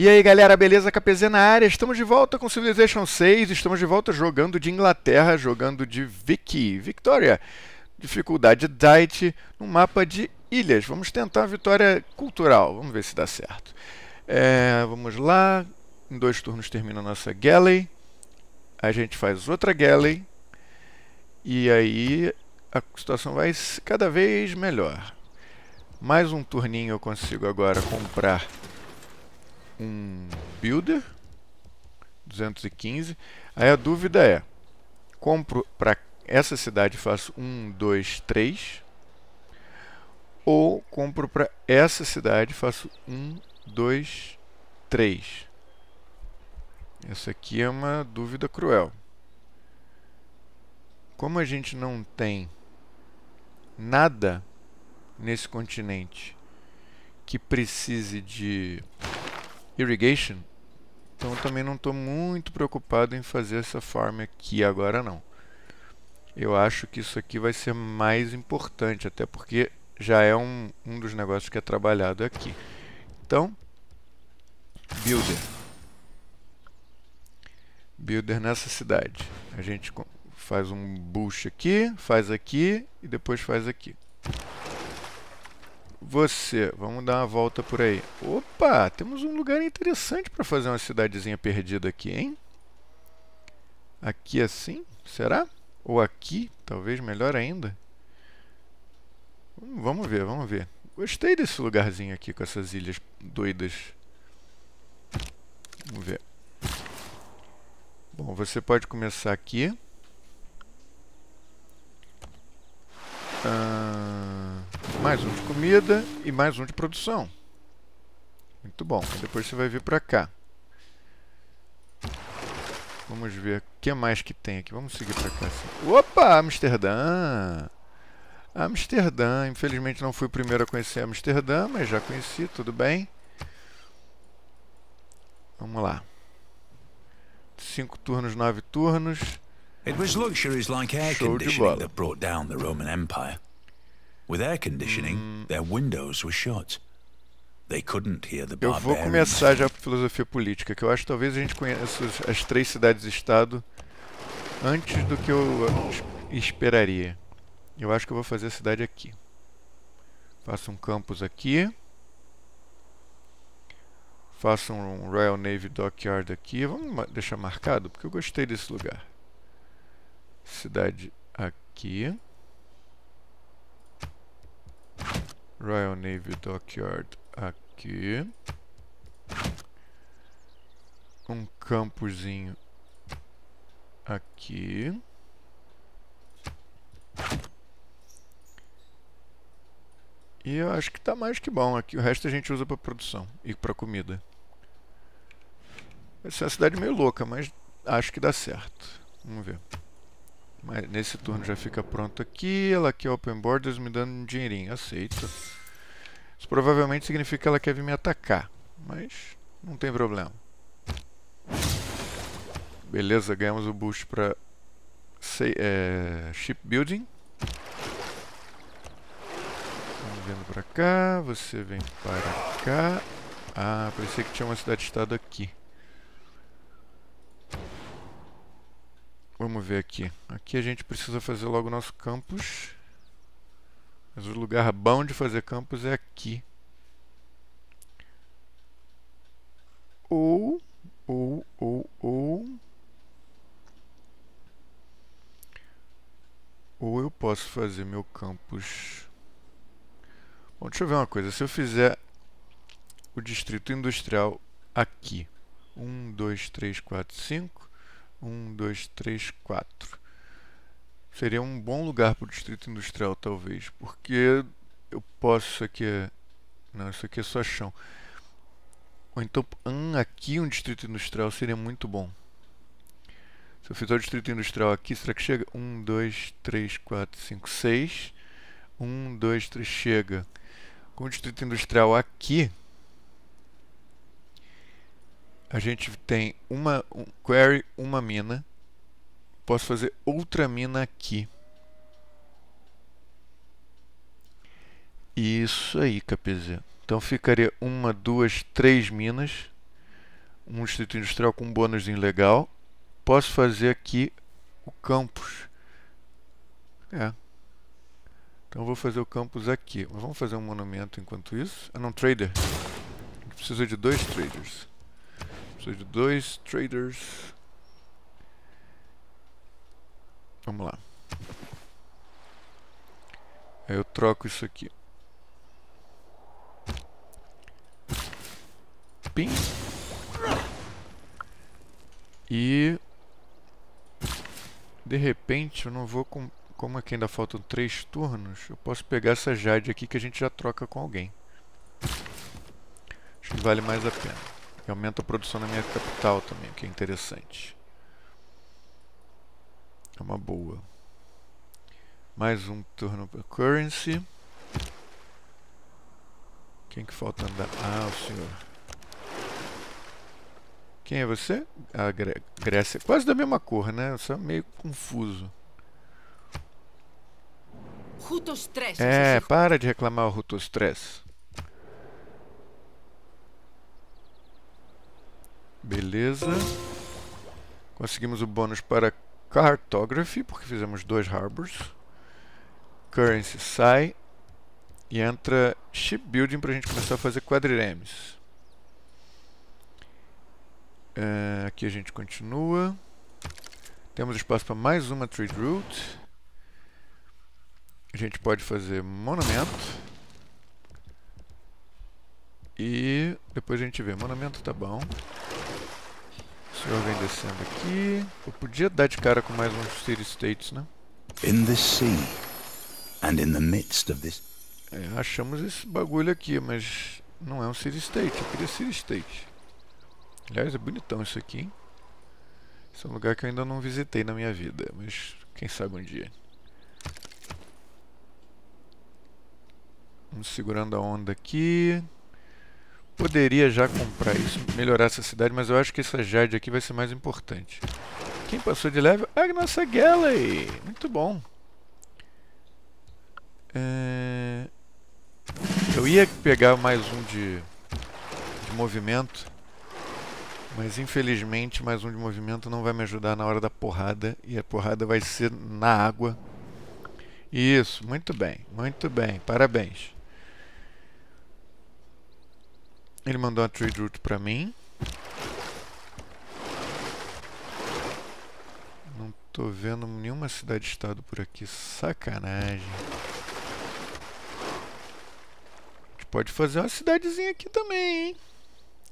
E aí galera, beleza? KPZ na área, estamos de volta com Civilization 6, estamos de volta jogando de Inglaterra, jogando de Vicky, Victoria, dificuldade Dight, no mapa de ilhas. Vamos tentar a vitória cultural, vamos ver se dá certo. É, vamos lá, em dois turnos termina a nossa Galley, a gente faz outra Galley, e aí a situação vai cada vez melhor. Mais um turninho eu consigo agora comprar um builder 215. Aí a dúvida é: compro para essa cidade faço 1, 2, 3 ou compro para essa cidade faço 1, 2, 3. Essa aqui é uma dúvida cruel. Como a gente não tem nada nesse continente que precise de irrigation, então também não estou muito preocupado em fazer essa farm aqui agora não. Eu acho que isso aqui vai ser mais importante, até porque já é um, um dos negócios que é trabalhado aqui. Então, builder. Builder nessa cidade. A gente faz um bush aqui, faz aqui e depois faz aqui. Você, vamos dar uma volta por aí. Opa, temos um lugar interessante para fazer uma cidadezinha perdida aqui, hein? Aqui assim, será? Ou aqui, talvez melhor ainda. Vamos ver, vamos ver. Gostei desse lugarzinho aqui com essas ilhas doidas. Vamos ver. Bom, você pode começar aqui. Ah, mais um de comida e mais um de produção. Muito bom. Depois você vai vir para cá. Vamos ver o que mais que tem aqui. Vamos seguir para cá. Assim. Opa, Amsterdã! Amsterdã. Infelizmente não fui o primeiro a conhecer Amsterdã, mas já conheci, tudo bem. Vamos lá. Cinco turnos, nove turnos. It was luxuries like air conditioning that brought down the Roman Empire. With air conditioning, their windows were shut. They couldn't hear the Eu vou começar já por filosofia política, que eu acho que talvez a gente conheça as três cidades-estado antes do que eu esperaria. Eu acho que eu vou fazer a cidade aqui. Faço um campus aqui. Faço um Royal Navy Dockyard aqui. Vamos deixar marcado, porque eu gostei desse lugar cidade aqui. Royal Navy Dockyard aqui. Um campozinho aqui. E eu acho que está mais que bom. Aqui o resto a gente usa para produção e para comida. Essa é uma cidade meio louca, mas acho que dá certo. Vamos ver. Mas nesse turno já fica pronto aqui. Ela quer Open Borders me dando um dinheirinho. Aceito. Isso provavelmente significa que ela quer vir me atacar. Mas não tem problema. Beleza, ganhamos o boost para é, Shipbuilding. Vamos vindo para cá. Você vem para cá. Ah, parecia que tinha uma cidade-estado aqui. Vamos ver aqui. Aqui a gente precisa fazer logo o nosso campus. Mas o lugar bom de fazer campus é aqui. Ou, ou, ou, ou... Ou eu posso fazer meu campus... Bom, deixa eu ver uma coisa. Se eu fizer o distrito industrial aqui. 1, 2, 3, 4, 5 um, dois, três, quatro. Seria um bom lugar para o distrito industrial, talvez. Porque eu posso. Isso aqui é. Não, isso aqui é só chão. Ou então, hum, aqui um distrito industrial seria muito bom. Se eu fizer o distrito industrial aqui, será que chega? 1, 2, 3, 4, 5, 6. 1, 2, 3, chega. Com o distrito industrial aqui, a gente tem uma um query, uma mina. Posso fazer outra mina aqui. Isso aí, KPZ. Então ficaria uma, duas, três minas. um distrito industrial com um bônus legal. Posso fazer aqui o campus. É. Então vou fazer o campus aqui. Mas vamos fazer um monumento enquanto isso. Ah não, trader. Precisa de dois traders. Precisa de dois traders. Vamos lá. Eu troco isso aqui. Pim. E... De repente eu não vou... Com, como aqui ainda faltam três turnos, eu posso pegar essa Jade aqui que a gente já troca com alguém. Acho que vale mais a pena. E aumenta a produção na minha capital também, que é interessante. É uma boa. Mais um turno para currency. Quem que falta andar? Ah, o senhor. Quem é você? A Grécia. Quase da mesma cor, né? Só meio confuso. É, para de reclamar o Rutostress. Beleza. Conseguimos o bônus para Cartography, porque fizemos dois harbors currency sai e entra shipbuilding para a gente começar a fazer quadriremes. Uh, aqui a gente continua. Temos espaço para mais uma trade route. A gente pode fazer monumento. E depois a gente vê. Monumento tá bom. O senhor vem descendo aqui. Eu podia dar de cara com mais uns city states, né? In the sea. And in the midst of this... É, achamos esse bagulho aqui, mas não é um City State. Eu queria City State. Aliás, é bonitão isso aqui, hein? Esse é um lugar que eu ainda não visitei na minha vida, mas quem sabe um dia. Vamos segurando a onda aqui. Poderia já comprar isso, melhorar essa cidade, mas eu acho que essa Jade aqui vai ser mais importante. Quem passou de level? A nossa Galley! Muito bom. É... Eu ia pegar mais um de, de movimento, mas infelizmente mais um de movimento não vai me ajudar na hora da porrada, e a porrada vai ser na água. Isso, muito bem, muito bem, parabéns. Ele mandou uma trade route pra mim. Não tô vendo nenhuma cidade-estado por aqui, sacanagem. pode fazer uma cidadezinha aqui também, hein?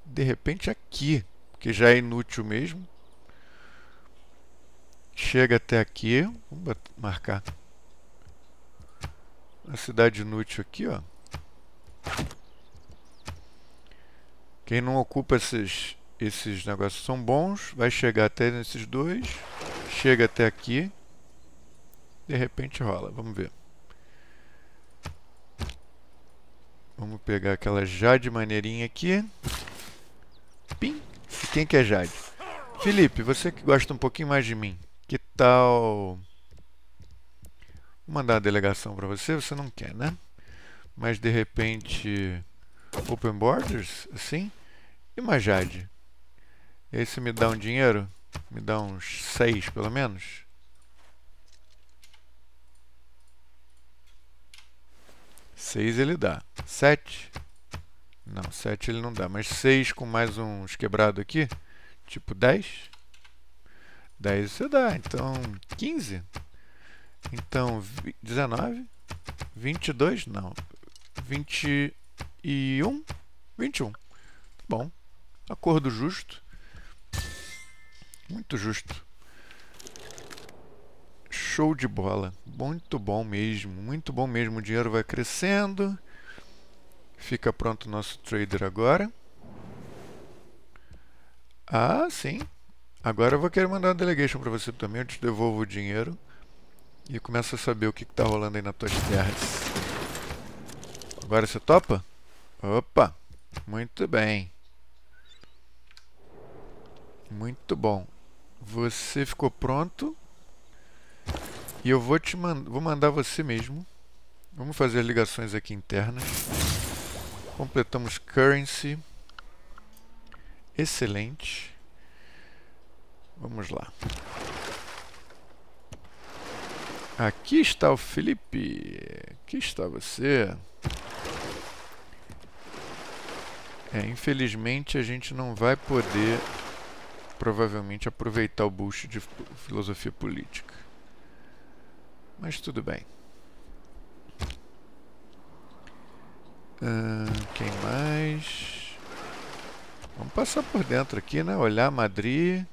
De repente aqui, que já é inútil mesmo. Chega até aqui, vamos marcar. Uma cidade inútil aqui, ó. Quem não ocupa esses, esses negócios são bons, vai chegar até nesses dois, chega até aqui, de repente rola, vamos ver. Vamos pegar aquela Jade maneirinha aqui. Pim. E quem que é Jade? Felipe, você que gosta um pouquinho mais de mim. Que tal... Vou mandar uma delegação para você, você não quer, né? Mas de repente... Open Borders, assim? E uma Jade? E você me dá um dinheiro? Me dá uns 6 pelo menos? 6 ele dá. 7? Não, 7 ele não dá. Mas 6 com mais uns quebrados aqui, tipo 10. 10 você dá. Então, 15. Então, 19. 22? Não. 21? 21. Bom. Acordo justo. Muito justo. Show de bola. Muito bom mesmo. Muito bom mesmo. O dinheiro vai crescendo. Fica pronto o nosso trader agora. Ah, sim. Agora eu vou querer mandar uma delegation para você também. Eu te devolvo o dinheiro. E começa a saber o que está rolando aí nas tuas terras. Agora você topa? Opa! Muito bem. Muito bom. Você ficou pronto. E eu vou te mandar, vou mandar você mesmo. Vamos fazer as ligações aqui internas. Completamos currency. Excelente. Vamos lá. Aqui está o Felipe. Aqui está você. É, infelizmente a gente não vai poder provavelmente aproveitar o boost de filosofia política. Mas tudo bem. Quem mais? Vamos passar por dentro aqui, né? Olhar Madrid.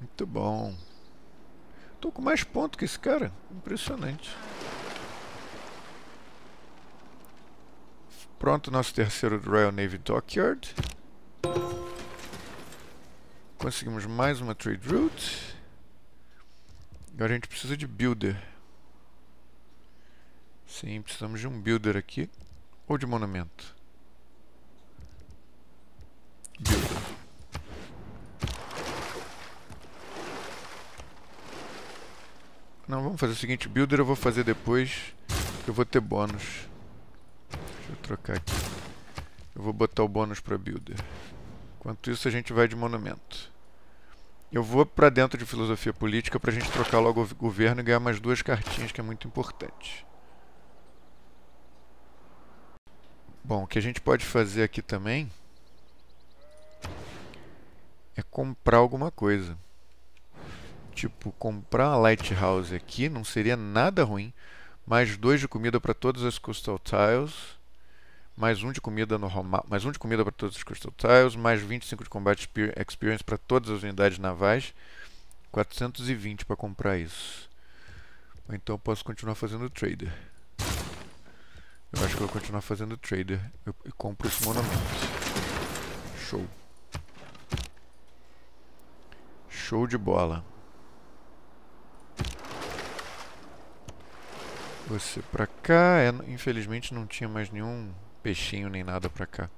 Muito bom. Tô com mais pontos que esse cara. Impressionante. Pronto, nosso terceiro Royal Navy Dockyard. Conseguimos mais uma trade route. Agora a gente precisa de builder. Sim, precisamos de um builder aqui. Ou de monumento. Builder. Não, vamos fazer o seguinte. Builder eu vou fazer depois. Eu vou ter bônus. Trocar aqui. Eu vou botar o bônus para builder. Enquanto isso a gente vai de monumento. Eu vou para dentro de filosofia política para a gente trocar logo o governo e ganhar mais duas cartinhas que é muito importante. Bom, o que a gente pode fazer aqui também é comprar alguma coisa. Tipo, comprar uma lighthouse aqui não seria nada ruim. Mais dois de comida para todas as coastal tiles. Mais um de comida normal, mais um de comida para todas as coastal tiles, mais 25 de combate experience para todas as unidades navais. 420 para comprar isso. Então eu posso continuar fazendo trader. Eu acho que eu vou continuar fazendo trader. Eu, eu compro esse monumento. Show. Show de bola. Você pra cá. É, infelizmente não tinha mais nenhum peixinho nem nada pra cá.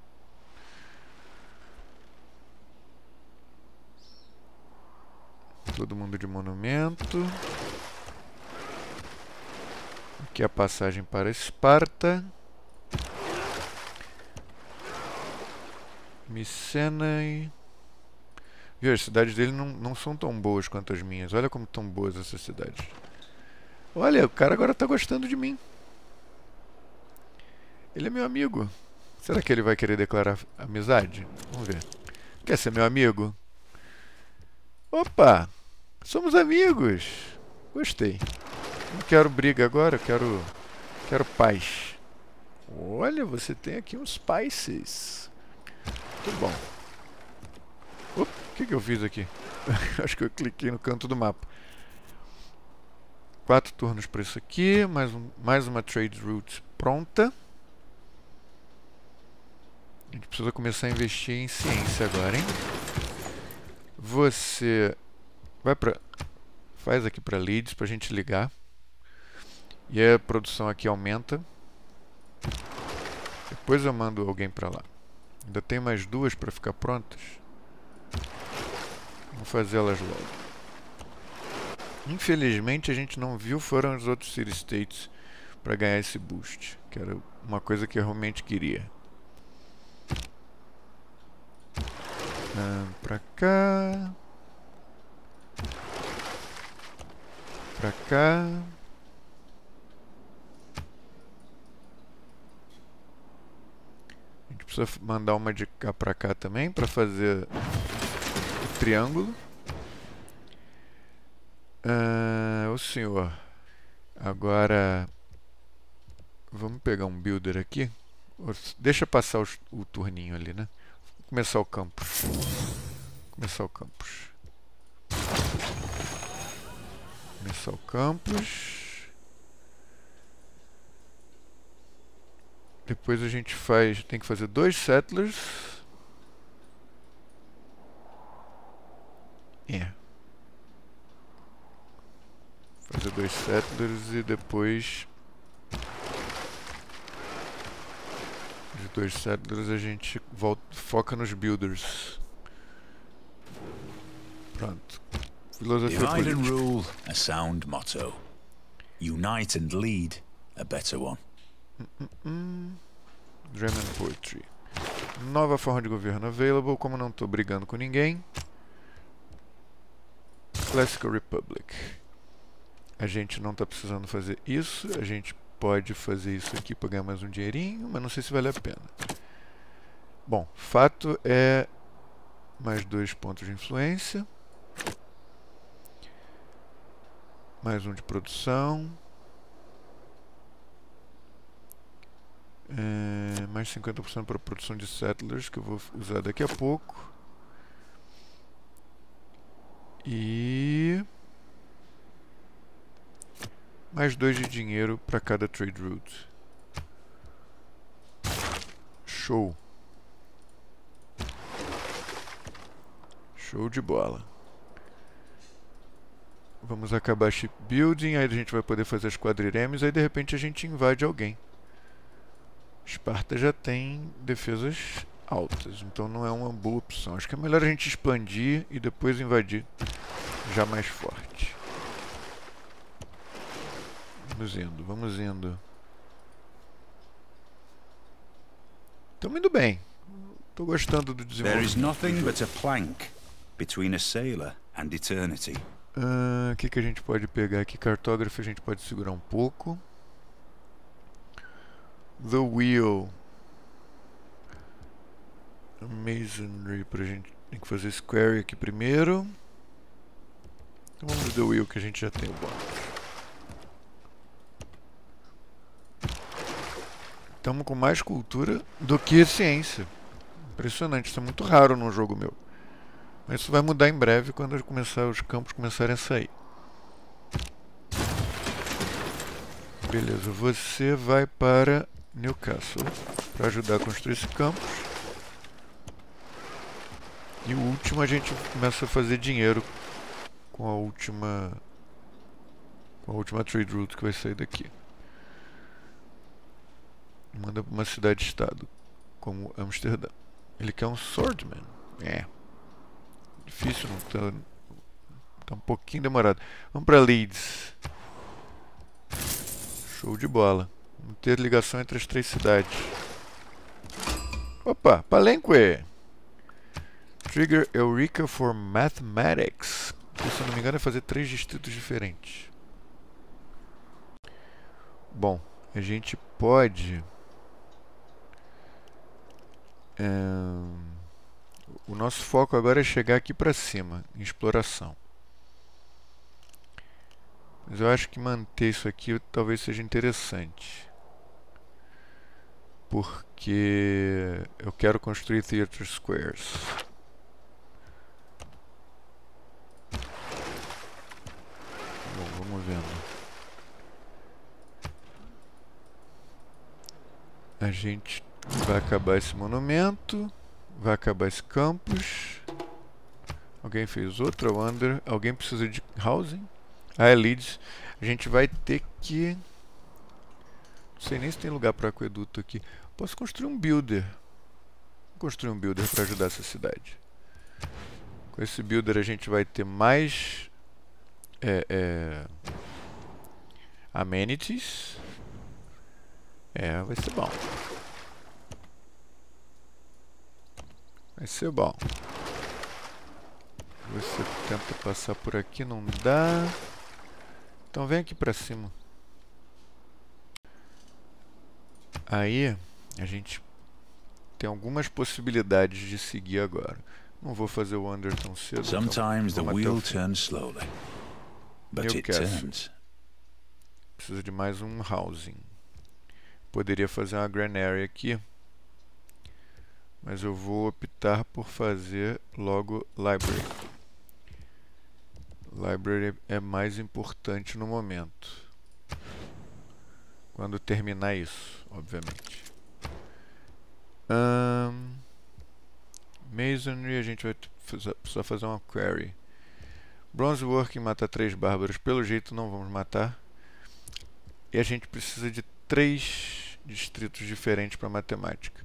Todo mundo de monumento. Aqui a passagem para Esparta. Micenae. Viu, as cidades dele não, não são tão boas quanto as minhas. Olha como estão boas essas cidades. Olha, o cara agora está gostando de mim. Ele é meu amigo. Será que ele vai querer declarar amizade? Vamos ver. Quer ser meu amigo? Opa! Somos amigos! Gostei. Não quero briga agora, quero, quero paz. Olha, você tem aqui uns spices. Muito bom. o que, que eu fiz aqui? Acho que eu cliquei no canto do mapa. Quatro turnos para isso aqui. Mais, um, mais uma trade route pronta. A gente precisa começar a investir em ciência agora, hein? Você vai para faz aqui para leads para a gente ligar. E a produção aqui aumenta. Depois eu mando alguém para lá. Ainda tem mais duas para ficar prontas. Vamos fazer elas logo. Infelizmente a gente não viu foram os outros City States para ganhar esse boost. Que era uma coisa que eu realmente queria. Ah, pra cá. Pra cá. precisa mandar uma de cá pra cá também para fazer o triângulo. O senhor. Agora vamos pegar um builder aqui. Deixa passar o turninho ali, né? Vou começar o campus. Começar o campus. Começar o campus. Depois a gente faz, tem que fazer dois settlers. É. Fazer dois settlers e depois de dois settlers a gente volta, foca nos builders. Pronto. Filosofia Divide and rule, a sound motto. Unite and lead, a better one. Mm -mm. Poetry. Nova forma de governo available. Como não estou brigando com ninguém. Classical Republic. A gente não está precisando fazer isso. A gente pode fazer isso aqui para ganhar mais um dinheirinho, mas não sei se vale a pena. Bom, fato é mais dois pontos de influência. Mais um de produção. É, mais 50% para produção de settlers, que eu vou usar daqui a pouco. E... Mais dois de dinheiro para cada trade route. Show. Show de bola. Vamos acabar shipbuilding, aí a gente vai poder fazer as quadriremes, aí de repente a gente invade alguém. Esparta já tem defesas altas, então não é uma boa opção. Acho que é melhor a gente expandir e depois invadir já mais forte. Vamos indo, vamos indo. Estamos indo bem. Estou gostando do desenvolvimento. There is nothing but a plank between a sailor and eternity. Ah, o uh, que, que a gente pode pegar aqui? Cartógrafo a gente pode segurar um pouco. The Wheel. Masonry pra gente. Tem que fazer Square aqui primeiro. Então vamos The Wheel que a gente já tem. Estamos com mais cultura do que ciência. Impressionante, isso é muito raro num jogo meu. Mas isso vai mudar em breve quando começar, os campos começarem a sair. Beleza, você vai para Newcastle para ajudar a construir esse campus. E o último a gente começa a fazer dinheiro com a última com a última trade route que vai sair daqui. Manda para uma cidade-estado como Amsterdã. Ele quer um swordman. É. Difícil, não tá, tá um pouquinho demorado. Vamos para Leeds. Show de bola. Vamos ter ligação entre as três cidades. Opa, Palenque! Trigger Eureka for Mathematics. Que, se não me engano é fazer três distritos diferentes. Bom, a gente pode... É, o nosso foco agora é chegar aqui para cima, em exploração. Mas eu acho que manter isso aqui talvez seja interessante porque eu quero construir theater squares. Bom, vamos vendo. A gente vai acabar esse monumento, vai acabar esse campus. Alguém fez outro under. Alguém precisa de housing? Ah, é Leeds. A gente vai ter que não sei nem se tem lugar para aqueduto aqui. Posso construir um builder. Vou construir um builder para ajudar essa cidade. Com esse builder a gente vai ter mais é, é, amenities. É, vai ser bom. Vai ser bom. Você tenta passar por aqui, não dá. Então vem aqui pra cima. Aí a gente tem algumas possibilidades de seguir agora. Não vou fazer o under tão cedo. Então Sometimes então the wheel turns slowly, but it turns. Preciso de mais um housing. Poderia fazer uma granary aqui, mas eu vou optar por fazer logo library. Library é mais importante no momento. Quando terminar isso, obviamente. Um, Masonry, a gente vai precisar fazer uma query. Bronze Working mata três bárbaros. Pelo jeito não vamos matar. E a gente precisa de três distritos diferentes para matemática.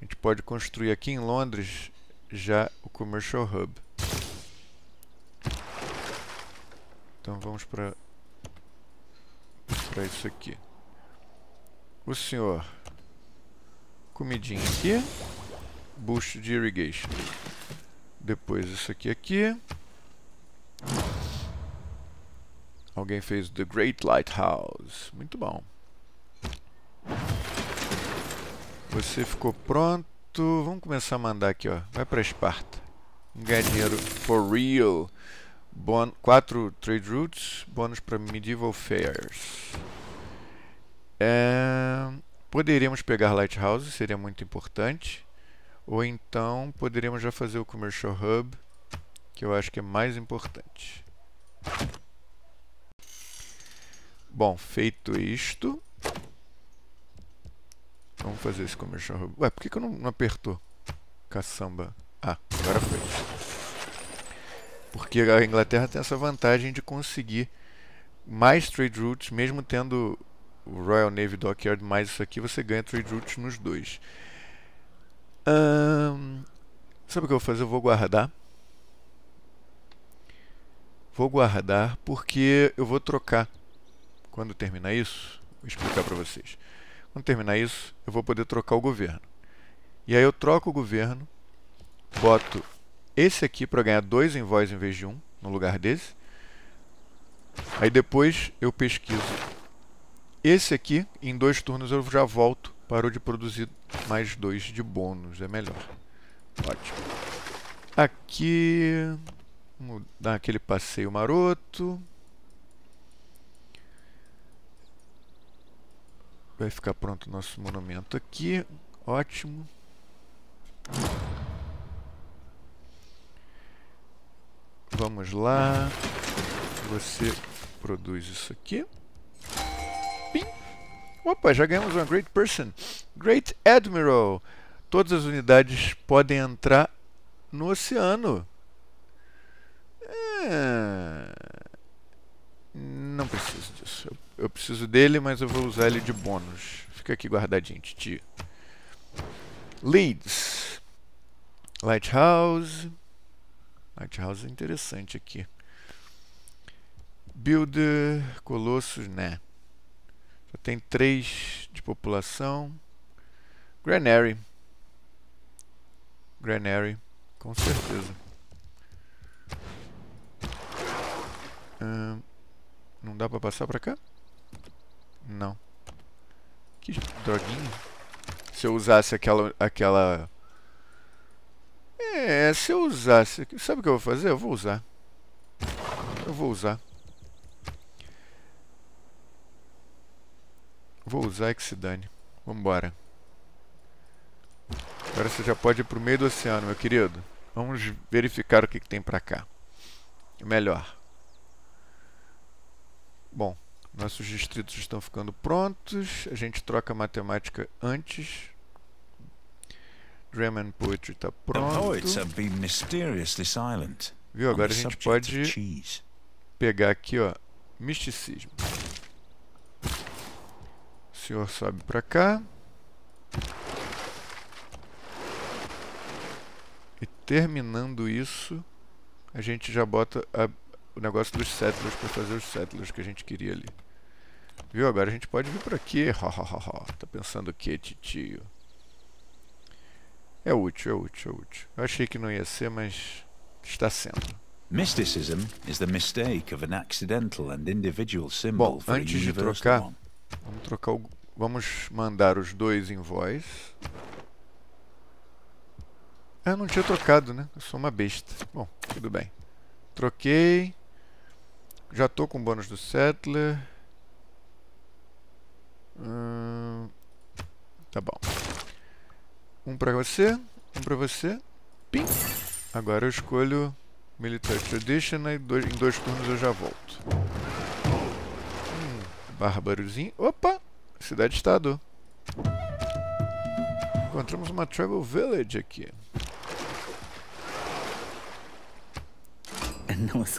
A gente pode construir aqui em Londres já o Commercial Hub. Então vamos para para isso aqui o senhor comidinha aqui. boost de irrigation. Depois isso aqui aqui. Alguém fez The Great Lighthouse. Muito bom. Você ficou pronto. Vamos começar a mandar aqui, ó. Vai para Esparta. Ganhar dinheiro for real. Bon 4 trade routes, bônus para medieval fairs. É, poderíamos pegar Lighthouse, seria muito importante. Ou então poderíamos já fazer o Commercial Hub, que eu acho que é mais importante. Bom, feito isto, vamos fazer esse Commercial Hub. Ué, por que, que eu não, não apertou? Caçamba. Ah, agora foi. Porque a Inglaterra tem essa vantagem de conseguir mais trade routes, mesmo tendo o Royal Navy Dockyard mais isso aqui, você ganha trade routes nos dois. sabe o que eu vou fazer? Eu vou guardar. Vou guardar porque eu vou trocar. Quando terminar isso, vou explicar para vocês. Quando terminar isso, eu vou poder trocar o governo. E aí eu troco o governo, boto esse aqui para ganhar dois invoices em vez de um, no lugar desse. Aí depois eu pesquiso esse aqui, em dois turnos eu já volto para o de produzir mais dois de bônus, é melhor. Ótimo. Aqui, vamos dar aquele passeio maroto. Vai ficar pronto o nosso monumento aqui. Ótimo. Vamos lá. Você produz isso aqui. Pim. Opa, já ganhamos uma Great Person. Great Admiral. Todas as unidades podem entrar no oceano. É... Não preciso disso. Eu, eu, preciso dele, mas eu vou usar ele de bônus. Fica aqui guardadinho, tio. Leads. Lighthouse. Lighthouse é interessante aqui. Builder, Colossus, né? Só tem 3 de população. Granary. Granary, com certeza. Hum, não dá pra passar pra cá? Não. Que droguinha. Se eu usasse aquela, aquela é, se eu usasse... Sabe o que eu vou fazer? Eu vou usar. Eu vou usar. Vou usar e que se dane. Vambora. Agora você já pode ir pro meio do oceano, meu querido. Vamos verificar o que, que tem pra cá. Melhor. Bom, nossos distritos estão ficando prontos. A gente troca matemática antes Drum and Poetry está pronto. Viu? Agora a gente pode pegar aqui, ó, misticismo. O senhor sobe para cá. E terminando isso, a gente já bota a, o negócio dos settlers para fazer os settlers que a gente queria ali. Viu? Agora a gente pode vir por aqui. tá pensando o que, titio? É útil, é útil, é útil. Eu achei que não ia ser, mas está sendo. Mysticism is the mistake of an accidental and individual symbol Bom, antes de trocar, vamos trocar o, vamos mandar os dois em voz. Ah, não tinha trocado, né? Eu sou uma besta. Bom, tudo bem. Troquei. Já estou com o bônus do Settler. Hum, tá bom. Um para você, um para você. Pim. Agora eu escolho Military Tradition e dois, em dois turnos eu já volto. Hum, bárbarozinho. Opa! Cidade-estado. Encontramos uma Travel Village aqui.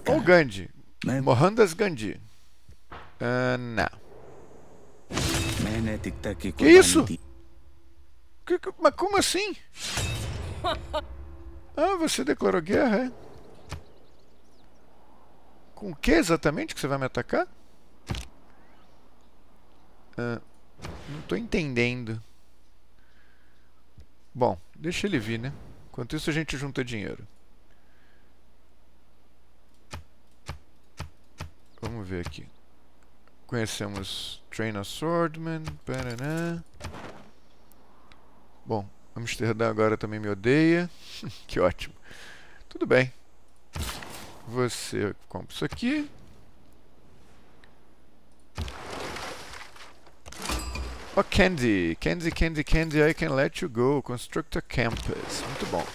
O Gandhi. Mohandas Gandhi. Uh, não. Que isso? Que, que, mas como assim? Ah, você declarou guerra, é? Com o que exatamente que você vai me atacar? Ah, não estou entendendo. Bom, deixa ele vir, né? Enquanto isso a gente junta dinheiro. Vamos ver aqui. Conhecemos Trainer Swordman. Paraná. Bom, Amsterdã agora também me odeia. que ótimo. Tudo bem. Você compra isso aqui. Oh, Candy. Candy, Candy, Candy, I can let you go. Constructor Campus. Muito bom.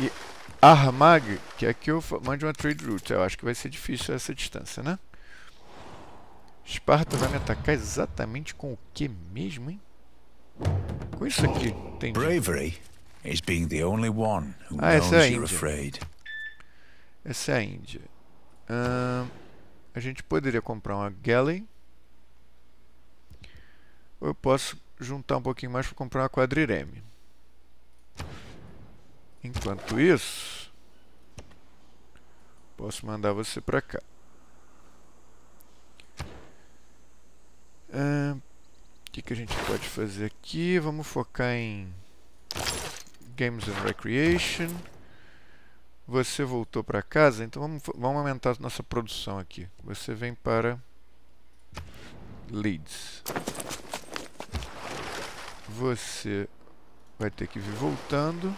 E Armag, que é que eu mande uma trade route. Eu acho que vai ser difícil essa distância, né? Esparta vai me atacar exatamente com o que mesmo, hein? Com isso aqui, entendi. Bravery is being the only one who ah, essa é a Índia. afraid. Essa é a Índia. Uh, a gente poderia comprar uma galley. Ou eu posso juntar um pouquinho mais para comprar uma quadrireme. Enquanto isso, posso mandar você para cá. O que, que a gente pode fazer aqui? Vamos focar em Games and Recreation. Você voltou para casa, então vamos, vamos aumentar nossa produção aqui. Você vem para Leads. Você vai ter que vir voltando.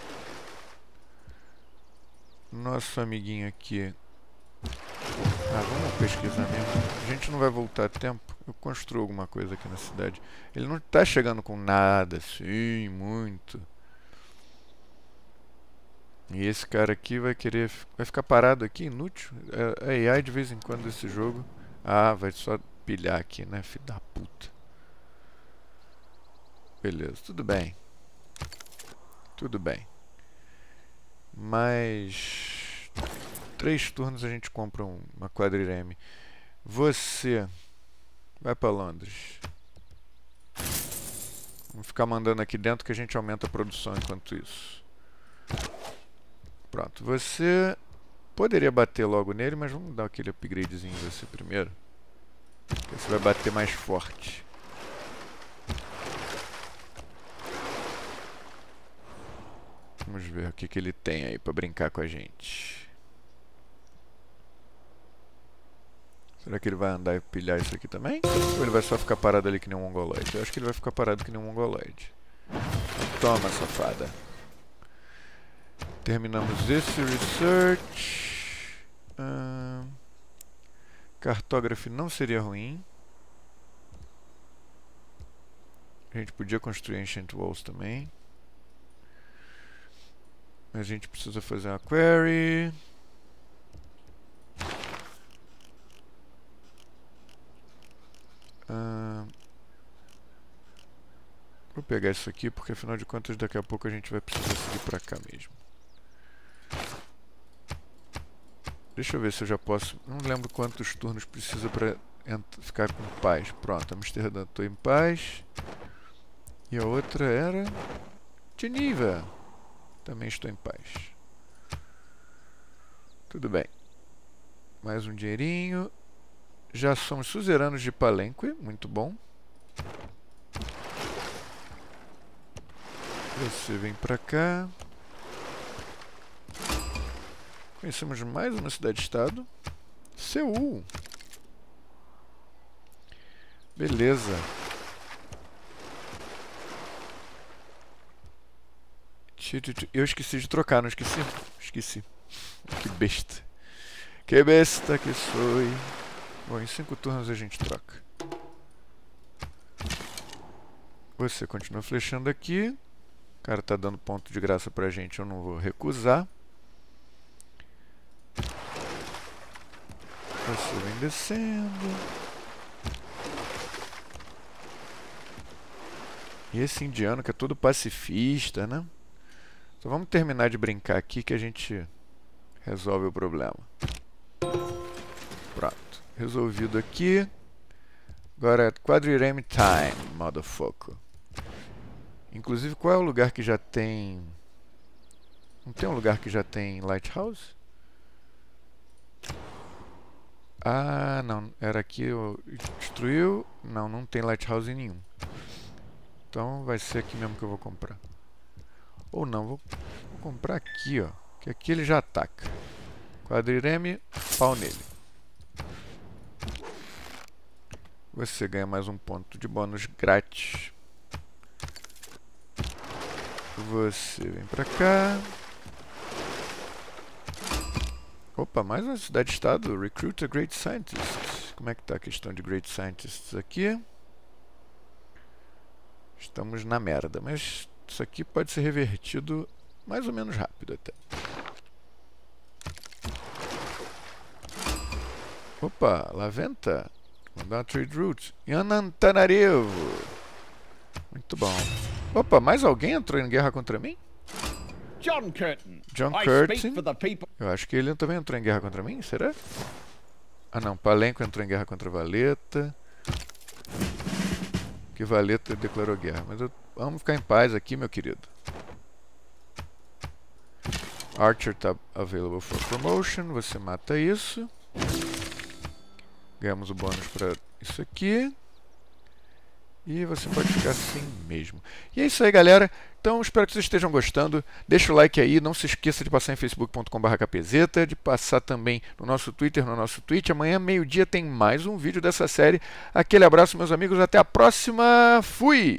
Nosso amiguinho aqui. Ah, vamos pesquisar mesmo. A gente não vai voltar a tempo. Eu construo alguma coisa aqui na cidade. Ele não está chegando com nada, sim, muito. E esse cara aqui vai querer... Vai ficar parado aqui, inútil. É, é AI de vez em quando esse jogo. Ah, vai só pilhar aqui, né? Filho da puta. Beleza, tudo bem. Tudo bem. Mais... Três turnos a gente compra uma quadrireme. Você... Vai para Londres. Vamos ficar mandando aqui dentro que a gente aumenta a produção enquanto isso. Pronto, você poderia bater logo nele, mas vamos dar aquele upgradezinho em você primeiro. Você vai bater mais forte. Vamos ver o que, que ele tem aí para brincar com a gente. Será que ele vai andar e pilhar isso aqui também? Ou ele vai só ficar parado ali que nem um mongoloide? Eu acho que ele vai ficar parado que nem um mongoloide. Toma, safada. Terminamos esse research. Uh, cartógrafo não seria ruim. A gente podia construir Ancient Walls também. Mas a gente precisa fazer uma query. Uh, vou pegar isso aqui porque afinal de contas daqui a pouco a gente vai precisar seguir para cá mesmo. Deixa eu ver se eu já posso... Não lembro quantos turnos precisa para ficar com paz. Pronto, Amsterdã estou em paz. E a outra era... Geneva. Também estou em paz. Tudo bem. Mais um dinheirinho. Já somos suzeranos de Palenque. Muito bom. Você vem para cá. Conhecemos mais uma cidade-estado. Seul. Beleza. Eu esqueci de trocar, não esqueci? Esqueci. Que besta. Que besta que sou. Bom, em cinco turnos a gente troca. Você continua flechando aqui. O cara tá dando ponto de graça pra gente, eu não vou recusar. Você vem descendo. E esse indiano que é todo pacifista, né? Então vamos terminar de brincar aqui que a gente resolve o problema. Pronto. Resolvido aqui. Agora é quadrireme time, motherfucker. Inclusive, qual é o lugar que já tem... Não tem um lugar que já tem lighthouse? Ah, não. Era aqui. Eu destruiu. Não, não tem lighthouse nenhum. Então vai ser aqui mesmo que eu vou comprar. Ou não, vou, vou comprar aqui, ó. Que aqui ele já ataca. Quadrireme, pau nele. Você ganha mais um ponto de bônus grátis. Você vem pra cá. Opa, mais uma cidade-estado. Recruit a Great Scientist. Como é que tá a questão de Great Scientists aqui? Estamos na merda, mas isso aqui pode ser revertido mais ou menos rápido até. Opa, Laventa. Mandar uma trade route. Yanantanarevo. Muito bom. Opa, mais alguém entrou em guerra contra mim? John Curtin. John Curtin. Eu acho que ele também entrou em guerra contra mim, será? Ah não, Palenco entrou em guerra contra Valeta. Que Valeta declarou guerra. Mas eu... vamos ficar em paz aqui, meu querido. Archer está available for promotion. Você mata isso. Ganhamos o bônus para isso aqui. E você pode ficar assim mesmo. E é isso aí, galera. Então, espero que vocês estejam gostando. Deixa o like aí. Não se esqueça de passar em facebook.com.br capezeta, de passar também no nosso Twitter, no nosso Twitch. Amanhã, meio-dia, tem mais um vídeo dessa série. Aquele abraço, meus amigos. Até a próxima. Fui!